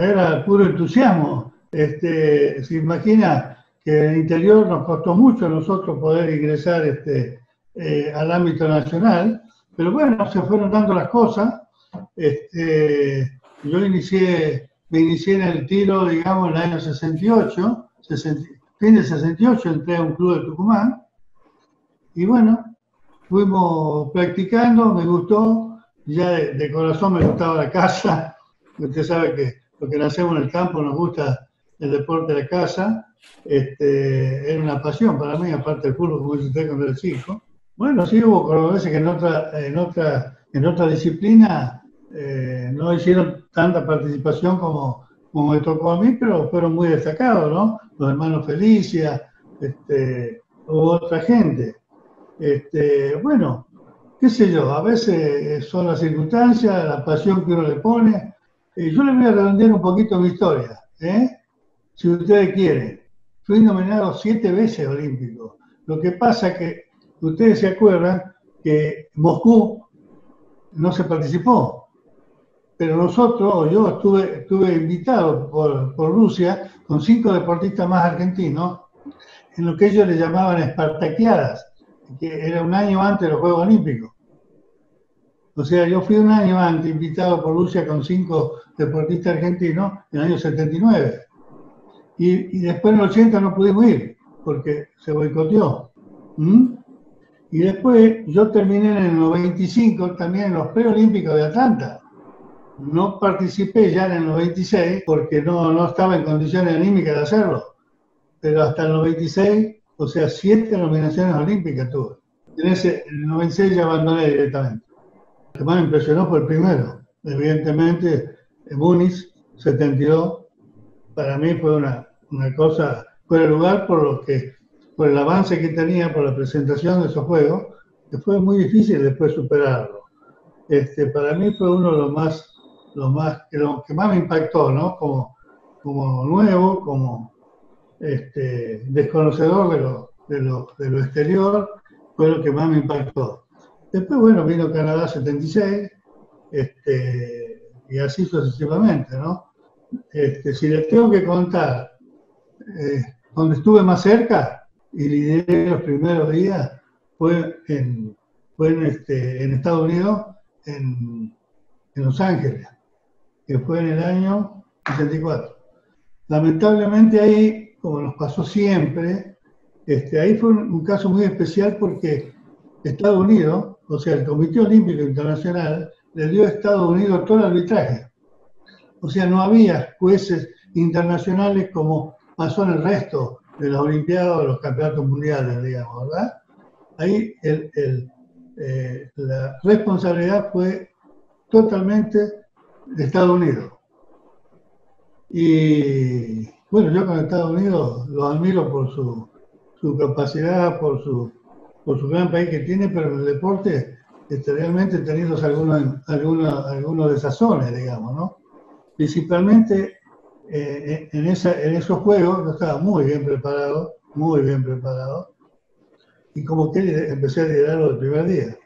era puro entusiasmo. Este, se imagina que en el interior nos costó mucho a nosotros poder ingresar este, eh, al ámbito nacional, pero bueno, se fueron dando las cosas. Este, yo inicié, me inicié en el tiro, digamos, en el año 68, fin de 68 entré a un club de Tucumán, y bueno, fuimos practicando, me gustó, ya de, corazón me gustaba la casa, usted sabe que lo que nacemos en el campo nos gusta el deporte de casa, este, era una pasión para mí, aparte del fútbol, como dice usted, cuando era chico. Bueno, sí hubo veces que en otra, en otra, en otra disciplina eh, no hicieron tanta participación como, como me tocó a mí, pero fueron muy destacados, ¿no? Los hermanos Felicia, este, otra gente. Este, bueno, qué sé yo, a veces son las circunstancias, la pasión que uno le pone. Y yo le voy a redondear un poquito mi historia, ¿eh? si ustedes quieren. Fui nominado siete veces olímpico. Lo que pasa que ustedes se acuerdan que Moscú no se participó, pero nosotros, o yo estuve, estuve invitado por, por Rusia con cinco deportistas más argentinos en lo que ellos le llamaban espartaqueadas que era un año antes de los Juegos Olímpicos. O sea, yo fui un año antes invitado por Rusia con cinco deportistas argentinos en el año 79. Y, después en el 80 no pudimos ir porque se boicoteó. ¿Mm? Y después yo terminé en el 95 también en los preolímpicos de Atlanta. No participé ya en el 96 porque no, no estaba en condiciones anímicas de hacerlo. Pero hasta el 96 o sea, siete nominaciones olímpicas tuve. En ese, el 96 ya abandoné directamente. Que más me impresionó fue el primero. Evidentemente, Muniz, 72, para mí fue una, una cosa fuera de lugar por lo que, por el avance que tenía, por la presentación de esos juegos, que fue muy difícil después superarlo. Este, para mí fue uno de los más, los más, que más me impactó, ¿no? Como, como nuevo, como, este, desconocedor de lo, de, lo, de lo exterior, fue lo que más me impactó. Después, bueno, vino Canadá 76, este, y así sucesivamente, ¿no? Este, si les tengo que contar, eh, donde estuve más cerca y lideré los primeros días, fue en, fue en, este, en Estados Unidos, en, en Los Ángeles, que fue en el año 64. Lamentablemente ahí como nos pasó siempre, este, ahí fue un, caso muy especial porque Estados Unidos, o sea, el Comité Olímpico Internacional, le dio a Estados Unidos todo el arbitraje. O sea, no había jueces internacionales como pasó en el resto de las Olimpiadas o los campeonatos mundiales, digamos, ¿verdad? Ahí eh, la responsabilidad fue totalmente de Estados Unidos. Y bueno, yo con Estados Unidos lo admiro por su, capacidad, por su, por su gran país que tiene, pero el deporte este, realmente teniendo algunos, algunos, desazones, digamos, ¿no? Principalmente eh, en, esa, en esos juegos yo estaba muy bien preparado, muy bien preparado, y como que empecé a liderarlo el primer día.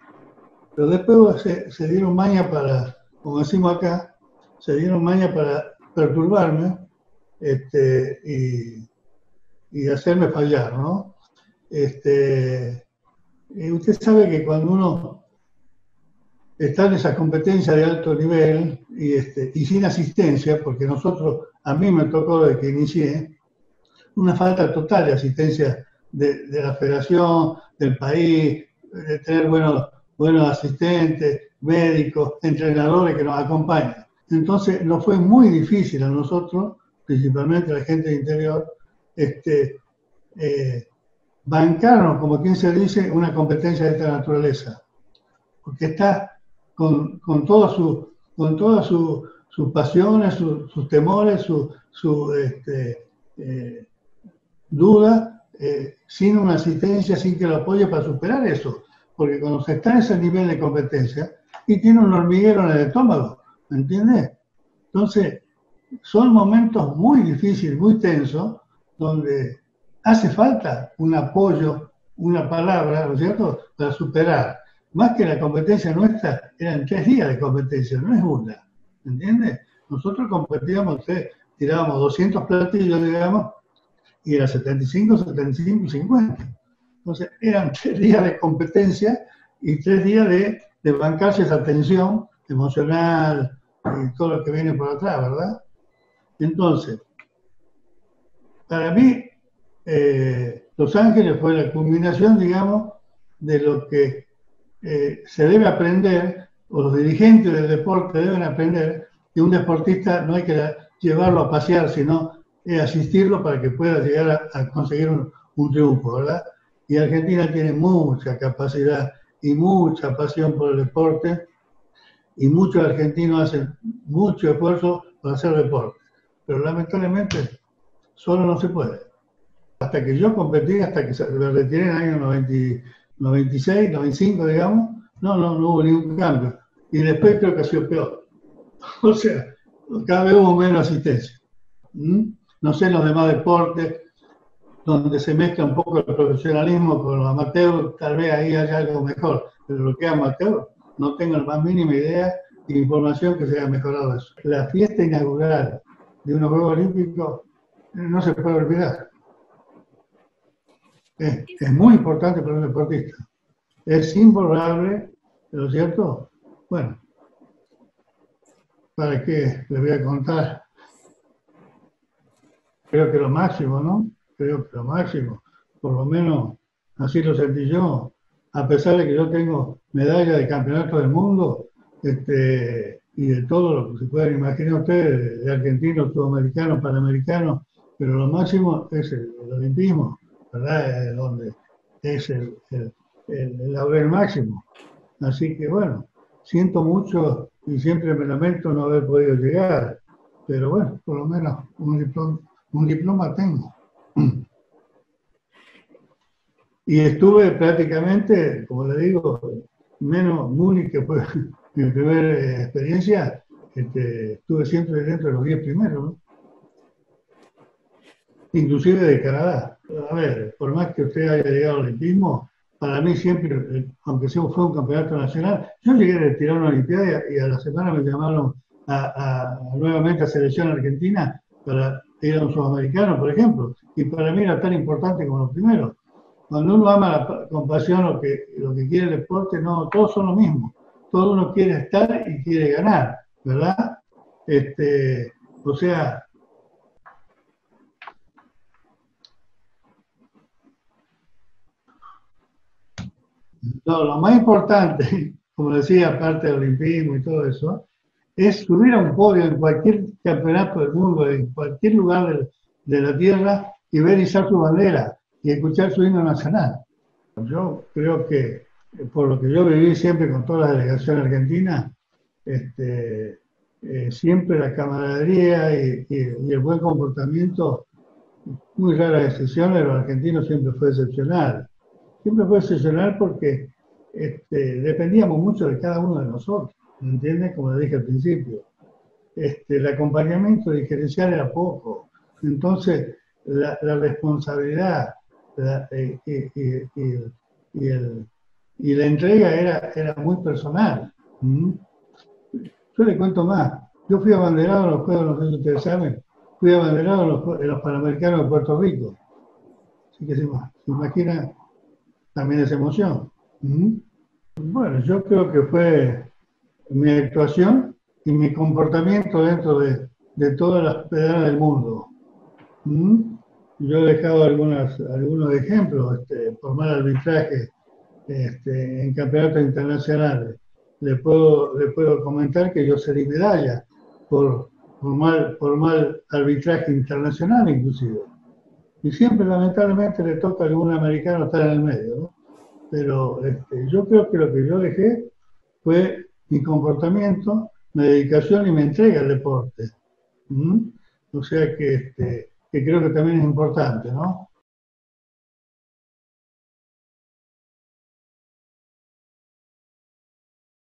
Pero después se, se dieron maña para, como decimos acá, se dieron maña para perturbarme este, y, hacerme fallar, ¿no? Este, y usted sabe que cuando uno está en esa competencia de alto nivel y, este, y sin asistencia, porque nosotros, a mí me tocó desde que inicié, una falta total de asistencia de, la federación, del país, de tener buenos, buenos asistentes, médicos, entrenadores que nos acompañan. Entonces nos fue muy difícil a nosotros principalmente la gente del interior, este, eh, bancaron, como quien se dice, una competencia de esta naturaleza. Porque está con, con todas su, todas sus pasiones, sus temores, su, su este, eh, duda, eh, sin una asistencia, sin que lo apoye para superar eso. Porque cuando se está en ese nivel de competencia y tiene un hormiguero en el estómago, ¿me entiendes? Entonces, son momentos muy difíciles, muy tensos, donde hace falta un apoyo, una palabra, ¿no es cierto?, para superar. Más que la competencia nuestra, eran tres días de competencia, no es una, ¿entiendes? Nosotros competíamos, tirábamos 200 platillos, digamos, y era 75, 75 50. Entonces, eran tres días de competencia y tres días de, de bancarse esa tensión emocional y todo lo que viene por atrás, ¿verdad? Entonces, para mí, eh, Los Ángeles fue la culminación, digamos, de lo que eh, se debe aprender, o los dirigentes del deporte deben aprender, que un deportista no hay que llevarlo a pasear, sino asistirlo para que pueda llegar a, conseguir un, triunfo, ¿verdad? Y Argentina tiene mucha capacidad y mucha pasión por el deporte, y muchos argentinos hacen mucho esfuerzo para hacer deporte, pero lamentablemente solo no se puede. Hasta que yo competí, hasta que me retiré en el año 96, 95, digamos, no, no, no hubo ningún cambio. Y después creo que ha sido peor. O sea, cada vez hubo menos asistencia. No sé los demás deportes, donde se mezcla un poco el profesionalismo con los amateur, tal vez ahí haya algo mejor. Pero lo que es amateur, no tengo la más mínima idea de información que se haya mejorado eso. La fiesta inaugural de unos Juegos Olímpicos no se puede olvidar. Es, muy importante para un deportista. Es imborrable, ¿no cierto? Bueno, ¿para qué le voy a contar? Creo que lo máximo, ¿no? Creo que lo máximo. Por lo menos así lo sentí yo. A pesar de que yo tengo medalla de campeonato del mundo, este, y de todo lo que se pueden imaginar ustedes, de argentinos, sudamericanos, panamericanos, pero lo máximo es el, olimpismo, ¿verdad? Es donde es el, el, el, máximo. Así que bueno, siento mucho y siempre me lamento no haber podido llegar, pero bueno, por lo menos un diploma, un diploma tengo. Y estuve prácticamente, como le digo, menos Múnich, que fue mi primera experiencia, este, estuve siempre dentro de los 10 primeros. inclusive de Canadá. A ver, por más que usted haya llegado al olimpismo, para mí siempre, aunque sea un campeonato nacional, yo llegué a tirar una Olimpiada y a la semana me llamaron a, nuevamente a selección argentina para ir a un sudamericano, por ejemplo, y para mí era tan importante como lo primero. Cuando uno ama la compasión, lo que, lo que quiere el deporte, no, todos son lo mismo. Todo uno quiere estar y quiere ganar, ¿verdad? Este, o sea, No, lo más importante, como decía, aparte del olimpismo y todo eso, es subir a un podio en cualquier campeonato del mundo, en cualquier lugar de, la tierra y ver izar su bandera y escuchar su himno nacional. Yo creo que, por lo que yo viví siempre con toda la delegación argentina, este, eh, siempre la camaradería y, y, el buen comportamiento, muy raras excepciones, los argentinos siempre fue excepcional siempre fue excepcional porque este, dependíamos mucho de cada uno de nosotros, ¿me entiendes? Como le dije al principio. Este, el acompañamiento diferencial era poco, entonces la, responsabilidad eh, y, la entrega era, era muy personal. Yo le cuento más, yo fui abanderado en los Juegos, no sé si ustedes saben, fui abanderado en los, en los Panamericanos de Puerto Rico. Así que se, se imagina también es emoción. Bueno, yo creo que fue mi actuación y mi comportamiento dentro de, todas las pedanas del mundo. Yo he dejado algunas, algunos ejemplos este, por mal arbitraje este, en campeonatos internacionales. Le puedo, le puedo comentar que yo di medalla por, por, mal, por mal arbitraje internacional inclusive. Y siempre, lamentablemente, le toca a algún americano estar en el medio. Pero este, yo creo que lo que yo dejé fue mi comportamiento, mi dedicación y mi entrega al deporte. O sea que, este, que creo que también es importante, ¿no?